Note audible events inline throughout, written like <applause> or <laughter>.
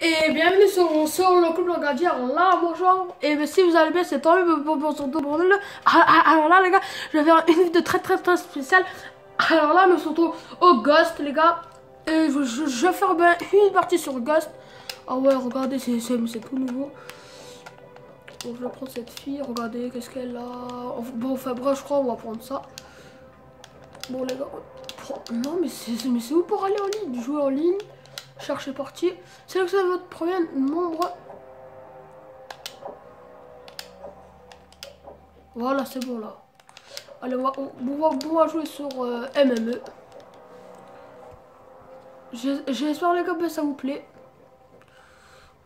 Et bienvenue sur, sur le club Langadier. Alors là, bonjour. Et ben, si vous allez bien, c'est tant mieux pour, pour, pour, pour, Alors là, les gars, je vais faire une vidéo très très très spéciale. Alors là, nous sommes au Ghost, les gars. Et je, vais faire ben, une partie sur Ghost. Ah ouais, regardez, c'est tout nouveau. Bon, je vais prendre cette fille. Regardez, qu'est-ce qu'elle a. Bon, bref, je crois, on va prendre ça. Bon, les gars. Non, mais c'est où pour aller en ligne? Jouer en ligne? Chercher partie. Sélectionnez votre premier membre. Voilà, c'est bon là. Allez, on va, on, jouer sur euh, MME. J'espère les gars que ça vous plaît.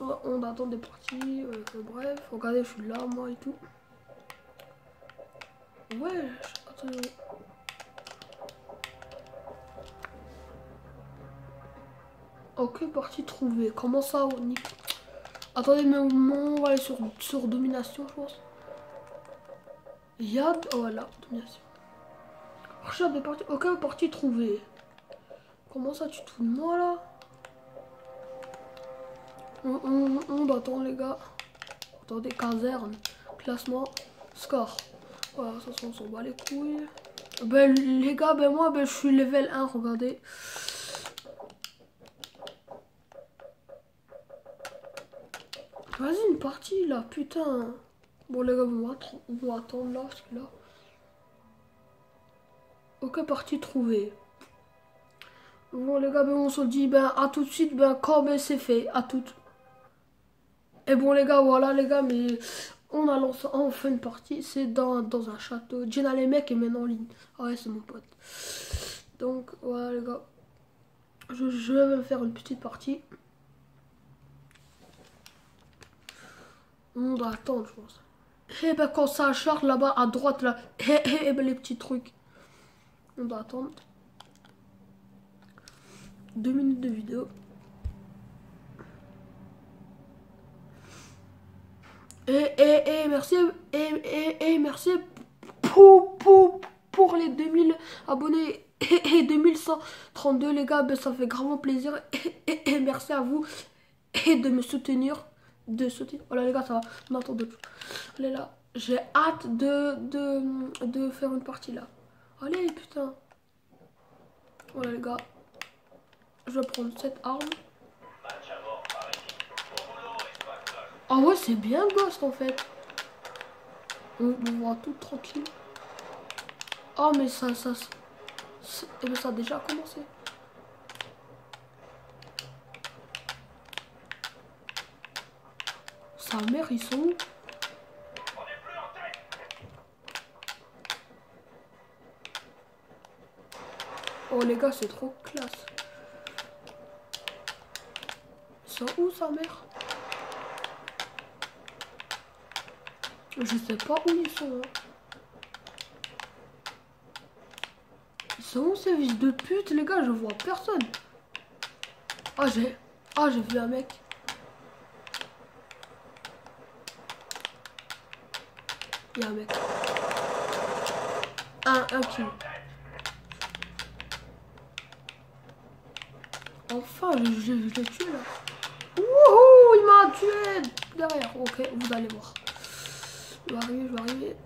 On attend des parties. Euh, bref, regardez, je suis là, moi et tout. Ouais, attendez. Ok, partie trouvée. Comment ça, on Attendez, mais on va aller sur, sur domination, je pense. Yad, oh, voilà, domination. Recherche des parties. Ok, partie trouvée. Comment ça, tu te fous de moi là? On, on, on, les gars. Attendez, caserne, classement, score. Voilà, ça, on s'en bat les couilles. Ben, les gars, ben moi, ben, je suis level 1, regardez. Vas-y, une partie là, putain. Bon, les gars, on va, attendre là, parce que là. Ok, partie trouvée. Bon, les gars, ben, on se dit, ben, à tout de suite, ben, quand c'est fait, à tout. Et bon, les gars, voilà, les gars, mais on a lancé enfin une partie. C'est dans, dans un château. Jenna les mecs est maintenant en ligne. Ah ouais, c'est mon pote. Donc, voilà, les gars. Je, je vais me faire une petite partie. On doit attendre, je pense. Et eh ben quand ça charge là-bas à droite, là, et, eh, eh, ben les petits trucs. On doit attendre. Deux minutes de vidéo. Et, et, et merci, et, et, et merci pour, les 2000 abonnés et, 2132 les gars, ben ça fait gravement plaisir. Et, et merci à vous et de me soutenir de sauter. Oh les gars, ça va. On attend d'autres Allez là. J'ai hâte de, de, de faire une partie là. Allez, putain. Voilà les gars. Je vais prendre cette arme. Ah ouais, c'est bien Ghost en fait. On, voit tout tranquille. Oh mais ça, ça, ça, ça, eh ben, ça a déjà commencé. Sa mère, ils sont où Oh les gars, c'est trop classe. Ils sont où sa mère Je sais pas où ils sont. Hein. Sont où ces vis de pute les gars? Je vois personne. Ah j'ai... Ah j'ai vu un mec. Il y a un mec. Un, un kill. Enfin, je, je, je l'ai tué là. Wouhou, il m'a tué derrière. Ok, vous allez voir. Je vais arriver, je vais arriver.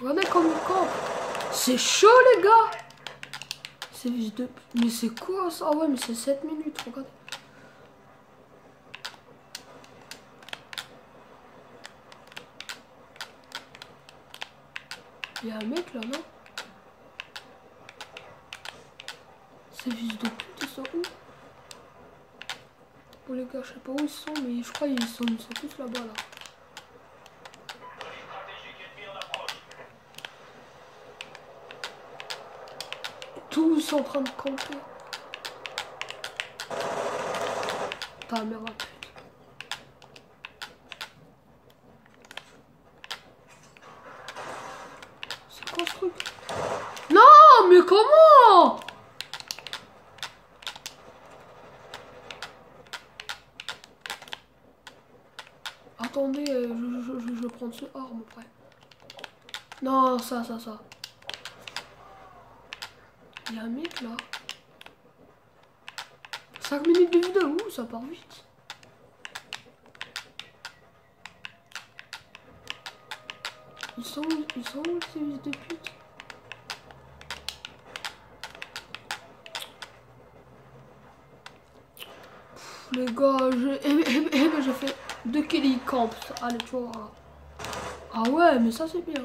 Regardez comme il campe. C'est chaud les gars c'est de... Mais c'est quoi ça? Ah ouais, mais c'est 7 minutes, regardez. Il y a un mec là, non? C'est fils de pute, ils sont où? Bon les gars, je sais pas où ils sont, mais je crois qu'ils sont, ils sont tous là-bas là. Tous en train de camper. Mère pute. C'est quoi ce truc? Non, mais comment? Attendez, euh, je, je, je, prends ce arme après. Non, ça, ça, ça. Il y a un mec là. 5 minutes de vidéo, ça part vite. Ils sont où, ils sont où ces fils de pute Les gars, je... Eh, eh, eh, j'ai fait deux kills camp. Allez, tu vois. Ah ouais, mais ça c'est bien.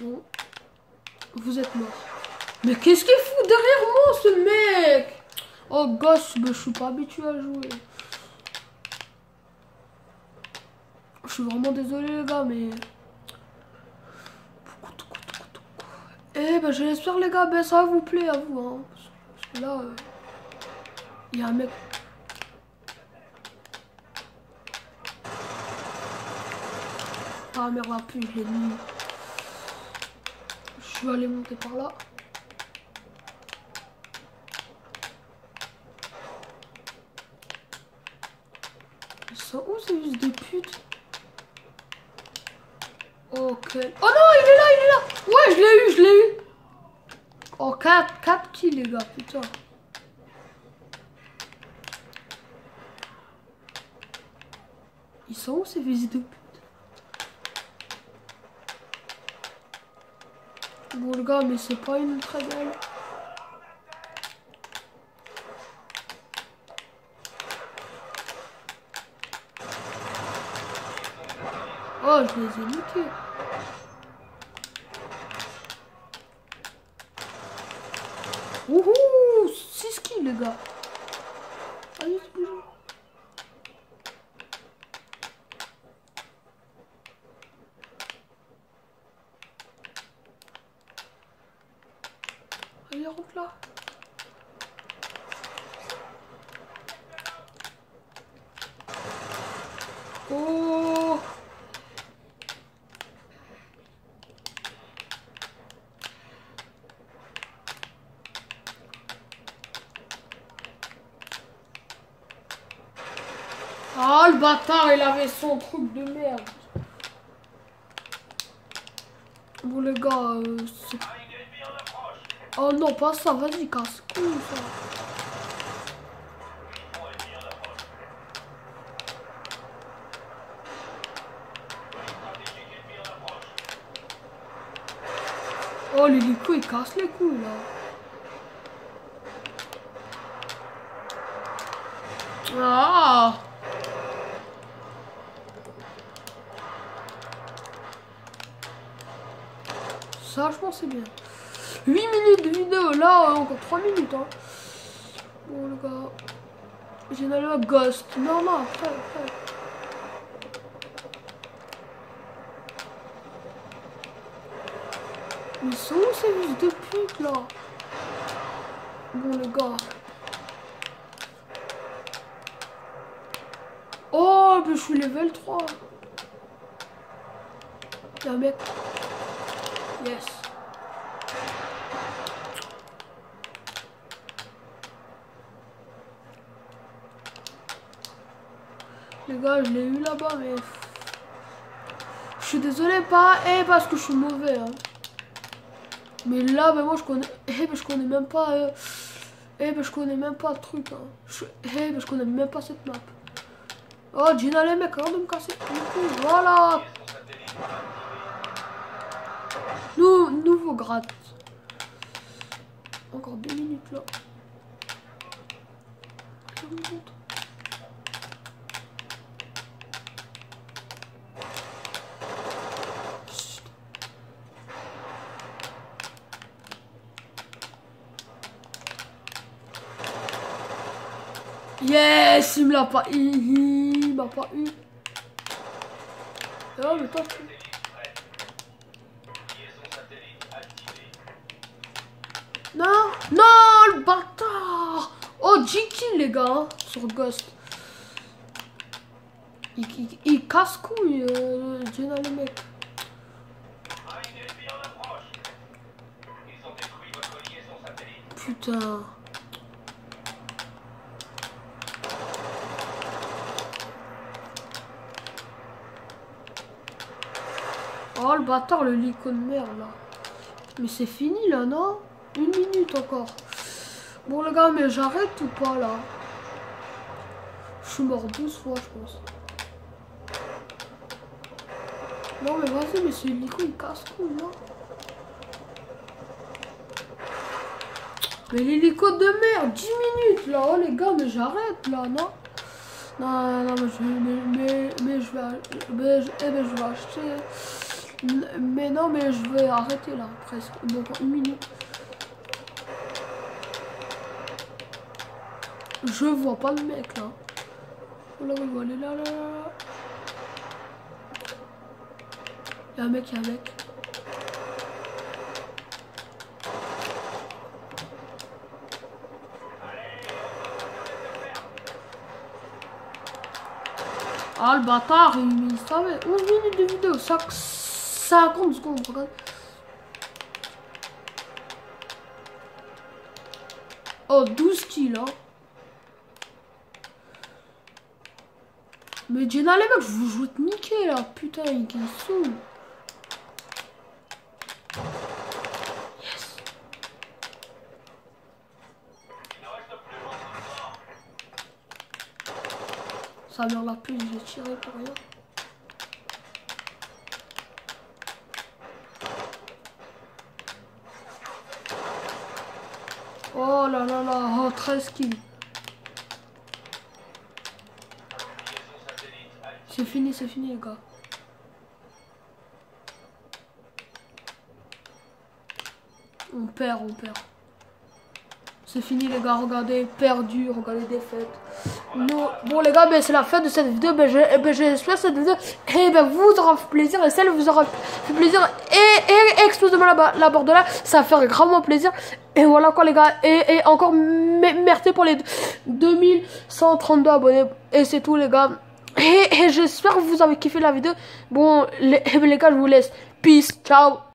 Bon. Vous êtes mort. Mais qu'est-ce qu'il fout derrière moi, ce mec? Oh, gosse, je suis pas habitué à jouer. Je suis vraiment désolé, les gars, mais... Eh ben, je l'espère, les gars, ben, ça vous plaît à vous, hein. Parce que là, il y a un mec... Ah, merde, la pute, je l'ai mis. Je vais aller monter par là. Ils sont où ces fils de pute? Ok. Oh non, il est là, il est là Ouais, je l'ai eu, je l'ai eu Oh, 4, 4 kills, les gars, putain. Ils sont où ces fils de pute? Bon, le gars, mais c'est pas une très belle. Oh, je les ai niqués. Wouhou 6 kills, les gars. Allez, c'est bon. Allez, rentre là. Oh Le bâtard, il avait son truc de merde. Bon, les gars, euh, Oh non, pas ça, vas-y, casse couille ça. Oh, l'hélico, il casse les couilles là. Ah Je pense c'est bien. 8 minutes de vidéo, là, euh, encore 3 minutes. Hein. Bon, le gars. J'ai une allure Ghost. Non, non, après, après. Ils sont où ces fils de pute, là? Bon, le gars. Oh, je suis level 3. Y'a un mec. Les gars, je l'ai eu là-bas, mais... Je suis désolé, pas eh, parce que je suis mauvais. Hein. Mais là, ben, moi, je connais... Eh, ben, je connais même pas... Euh... Eh, ben, je connais même pas le truc. Hein. Je... Eh, je connais même pas cette map. Oh, Gina, les mecs, arrête de me casser. Voilà. Nou nouveau grade. Encore deux minutes, là. Yes, il me l'a pas eu. Il m'a pas eu. Oh, mais Non Non, le bâtard Oh, J-Kill, les gars, hein, sur Ghost. Il, il, casse couille, euh, Jenna, le mec. Putain. Oh le bâtard, le licon de merde là. Mais c'est fini là, non? Une minute encore. Bon les gars, mais j'arrête ou pas là? Je suis mort 12 fois je pense. Non mais vas-y, mais ce lico il casse tout là. Mais l'hélico de merde, 10 minutes là, oh les gars, mais j'arrête là, non? Non, non, mais je, mais, mais, je vais, mais, je, eh je vais acheter. Mais non, mais je vais arrêter là, presque. Donc une minute. Je vois pas le mec là. Oh là, on va aller là, là, là. Il y a un mec, il y a un mec. Ah le bâtard, il savait. 11 minutes de vidéo, 5, 50 secondes, regarde. Oh, 12 kills, hein. Mais Jenna, les mecs, je vous joue niquer là, putain, il est saoule. Ça meurt la plus, j'ai tiré pour rien. Oh là là là, oh 13 kills. C'est fini, c'est fini les gars. On perd, on perd. C'est fini les gars, regardez, perdu, regardez défaite. Non, bon les gars, ben, c'est la fin de cette vidéo. Ben, eh ben, j'espère que cette vidéo et ben, vous aura fait plaisir et celle vous aura fait plaisir. Et, et explosez-moi la, la là, ça fait gravement plaisir. Et voilà quoi les gars. Et, et encore merci pour les 2132 abonnés. Et c'est tout les gars. Et, j'espère que vous avez kiffé la vidéo. Bon les, <laughs> les gars, je vous laisse. Peace, ciao.